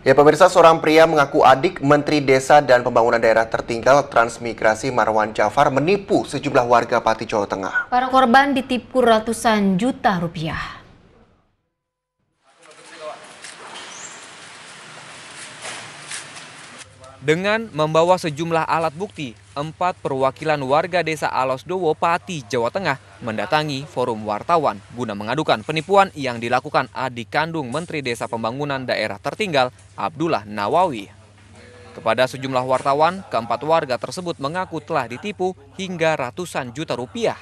Ya pemirsa, seorang pria mengaku adik Menteri Desa dan Pembangunan Daerah Tertinggal Transmigrasi Marwan Jafar menipu sejumlah warga Pati, Jawa Tengah. Para korban ditipu ratusan juta rupiah. Dengan membawa sejumlah alat bukti, empat perwakilan warga desa Alosdowo, Pati, Jawa Tengah mendatangi forum wartawan guna mengadukan penipuan yang dilakukan adik kandung Menteri Desa Pembangunan Daerah Tertinggal, Abdullah Nawawi. Kepada sejumlah wartawan, keempat warga tersebut mengaku telah ditipu hingga ratusan juta rupiah.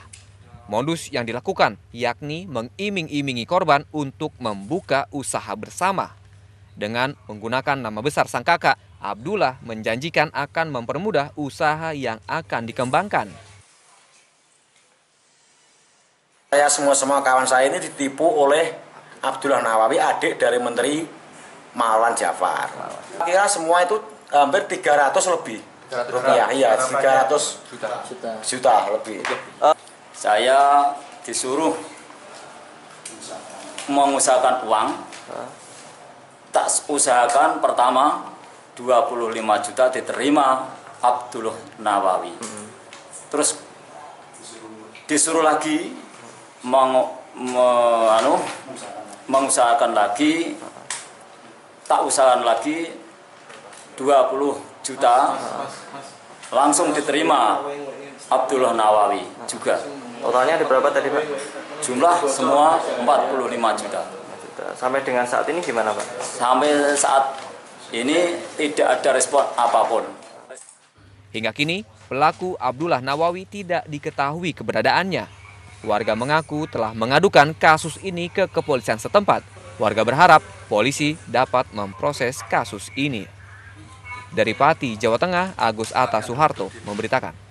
Modus yang dilakukan yakni mengiming-imingi korban untuk membuka usaha bersama. Dengan menggunakan nama besar sang kakak, Abdullah menjanjikan akan mempermudah usaha yang akan dikembangkan. Saya semua-semua kawan saya ini ditipu oleh Abdullah Nawawi, adik dari Menteri Marwan Jafar. Kira semua itu hampir 300 lebih. 300 rupiah, iya, 300 juta, juta. juta lebih. Saya disuruh mengusahakan uang. Tak usahakan pertama 25 juta diterima Abdullah Nawawi. Terus disuruh lagi meng, me, anu, mengusahakan lagi tak usahakan lagi 20 juta langsung diterima Abdullah Nawawi juga. Totalnya ada berapa tadi Pak? Jumlah semua 45 juta. Sampai dengan saat ini gimana Pak? Sampai saat ini tidak ada respon apa pun. Hingga kini, pelaku Abdullah Nawawi tidak diketahui keberadaannya. Warga mengaku telah mengadukan kasus ini ke kepolisian setempat. Warga berharap polisi dapat memproses kasus ini. Dari Pati, Jawa Tengah, Agus Atta Soeharto memberitakan.